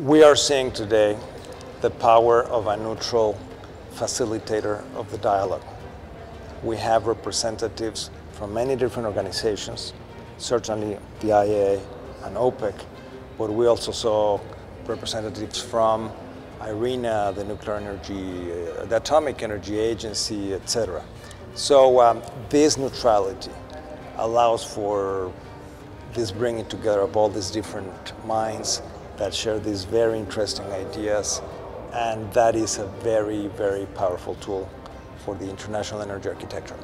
we are seeing today the power of a neutral facilitator of the dialogue. We have representatives from many different organizations, certainly the IEA and OPEC, but we also saw representatives from IRENA, the Nuclear Energy, uh, the Atomic Energy Agency, etc. So um, this neutrality allows for this bringing together of all these different minds that share these very interesting ideas, and that is a very, very powerful tool for the international energy architecture.